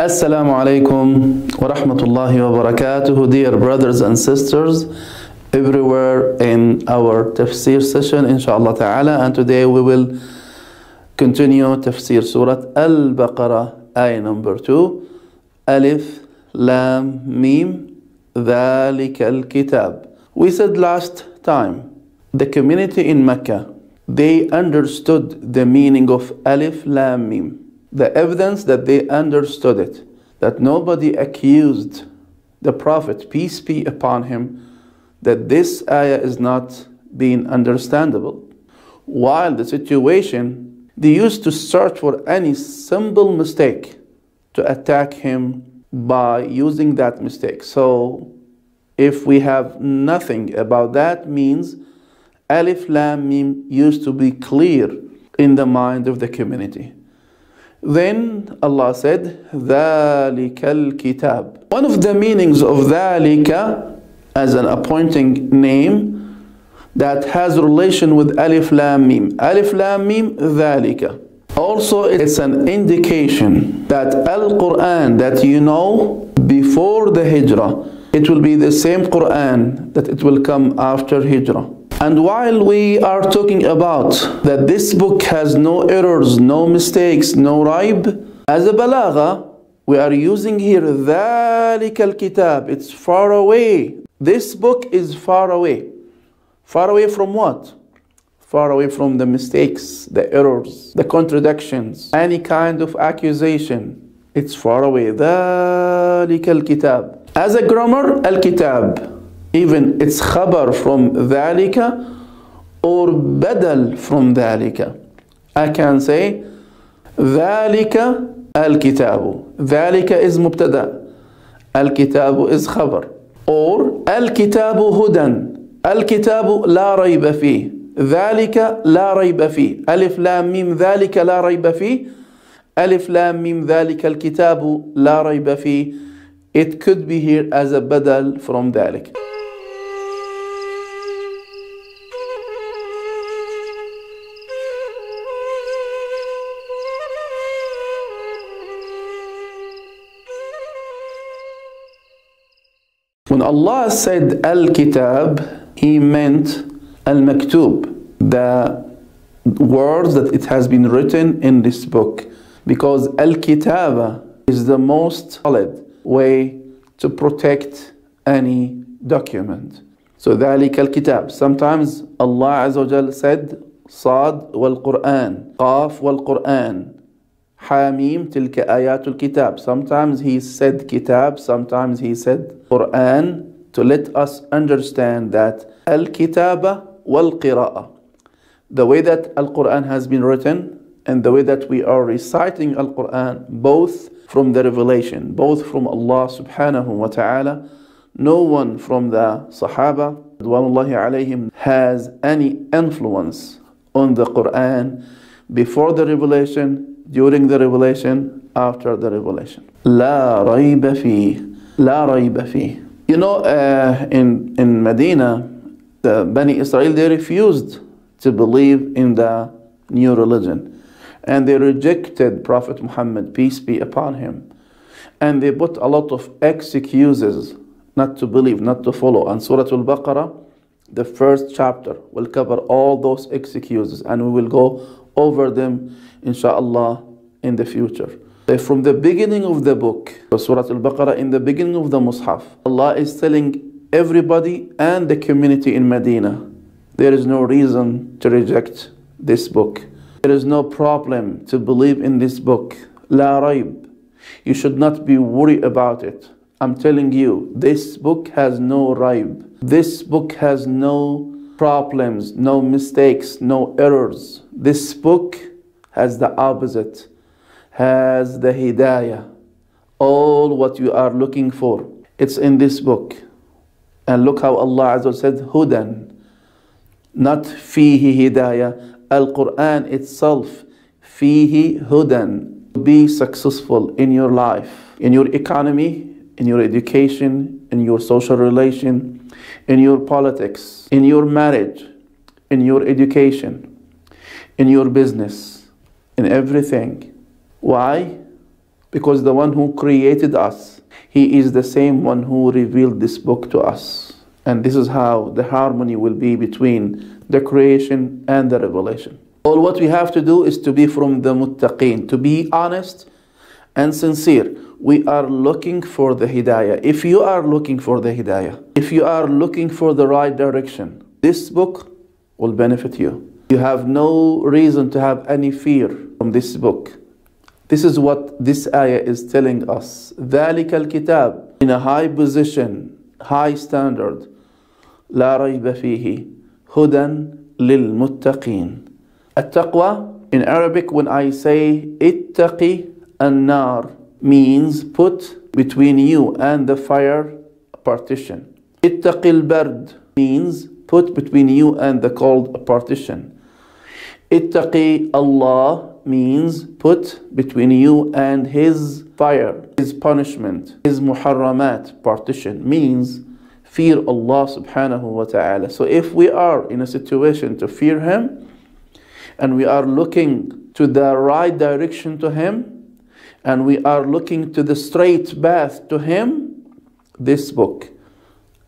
Assalamu alaikum wa rahmatullahi wa barakatuh, dear brothers and sisters, everywhere in our tafsir session, inshallah ta'ala. And today we will continue tafsir Surah Al Baqarah, ayah number 2, Alif, Lam, Mim, ذلك الكتاب. We said last time, the community in Mecca, they understood the meaning of Alif, Lam, Mim the evidence that they understood it, that nobody accused the Prophet, peace be upon him, that this ayah is not being understandable. While the situation, they used to search for any simple mistake to attack him by using that mistake. So if we have nothing about that means Alif Lam Mim used to be clear in the mind of the community. Then Allah said, ذَلِكَ الْكِتَابِ One of the meanings of ذَلِكَ as an appointing name that has relation with Alif Lam Mim. Alif Lam Mim, ذَلِكَ. Also, it's an indication that Al-Quran that you know before the Hijrah, it will be the same Quran that it will come after Hijrah. And while we are talking about that this book has no errors, no mistakes, no raib, as a balagha, we are using here thatik al-kitab. It's far away. This book is far away. Far away from what? Far away from the mistakes, the errors, the contradictions, any kind of accusation. It's far away. Thatik al-kitab. As a grammar, al-kitab. Even it's khabar from ذلك or badal from ذلك. I can say ذلك الكتاب ذلك is مبتدا الكتاب is خبر or الكتاب هدى الكتاب لا ريب فيه ذلك لا ريب فيه ألف لام ميم ذلك لا ريب فيه ألف لام ميم ذلك الكتاب لا ريب فيه It could be here as a badal from ذلك When Allah said Al-Kitab, He meant Al-Maktub, the words that it has been written in this book. Because Al-Kitaba is the most solid way to protect any document. So ذلك الكتاب. Sometimes Allah Azza wa Jal said صاد والقرآن قاف والقرآن حاميم تلك آيات الكتاب. Sometimes he said kitab, sometimes he said Quran to let us understand that al-kitaba wal-qira'a. The way that Al-Quran has been written and the way that we are reciting Al-Quran, both from the revelation, both from Allah subhanahu wa ta'ala, no one from the Sahaba alayhim, has any influence on the Quran before the revelation, during the revelation, after the revelation. لا ريب فيه لا ريب فيه You know, uh, in, in Medina, the Bani Israel, they refused to believe in the new religion. And they rejected Prophet Muhammad, peace be upon him. And they put a lot of excuses not to believe, not to follow. And Surah Al-Baqarah, the first chapter, will cover all those excuses. And we will go over them, inshallah, in the future. From the beginning of the book, Surah Al-Baqarah, in the beginning of the Mus'haf, Allah is telling everybody and the community in Medina, there is no reason to reject this book. There is no problem to believe in this book. La raib. You should not be worried about it. I'm telling you, this book has no raib. This book has no problems, no mistakes, no errors. This book has the opposite has the hidayah. All what you are looking for, it's in this book. And look how Allah Azza said, Hudan, not fihi hidayah. Al Quran itself, fihi hudan. Be successful in your life, in your economy, in your education, in your social relation, in your politics, in your marriage, in your education, in your business, in everything. Why? because the one who created us, he is the same one who revealed this book to us. And this is how the harmony will be between the creation and the revelation. All what we have to do is to be from the muttaqeen, to be honest and sincere. We are looking for the hidayah. If you are looking for the hidayah, if you are looking for the right direction, this book will benefit you. You have no reason to have any fear from this book. This is what this ayah is telling us. ذلك الكتاب in a high position, high standard. لا ريب فيه هدى للمتقين. التقوى in Arabic when I say اتقي an-nar means put between you and the fire partition. Ittaqil bard means put between you and the cold partition. Ittaqi Allah means put between you and his fire, his punishment, his muharramat partition means fear Allah subhanahu wa ta'ala. So if we are in a situation to fear him and we are looking to the right direction to him, and we are looking to the straight path to Him, this book,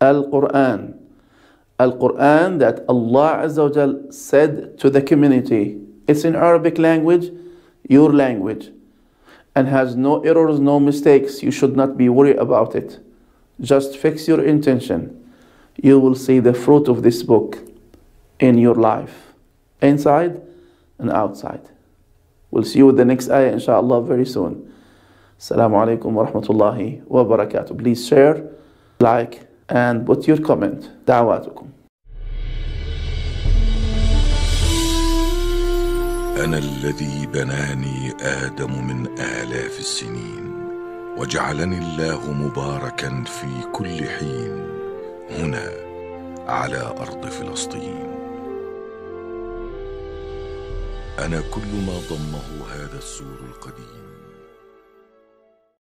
Al Quran, Al Quran that Allah Azza said to the community. It's in Arabic language, your language, and has no errors, no mistakes. You should not be worried about it. Just fix your intention. You will see the fruit of this book in your life, inside and outside. We'll see you with the next ayah, inshallah, very soon. Assalamu alaikum wa rahmatullahi wa barakatuh. Please share, like, and put your comment. دعواتكم. أنا الذي بناني آدم من آلاف السنين وجعلني الله مباركا في كل حين هنا على أرض فلسطين أنا كل ما ضمه هذا السور القديم.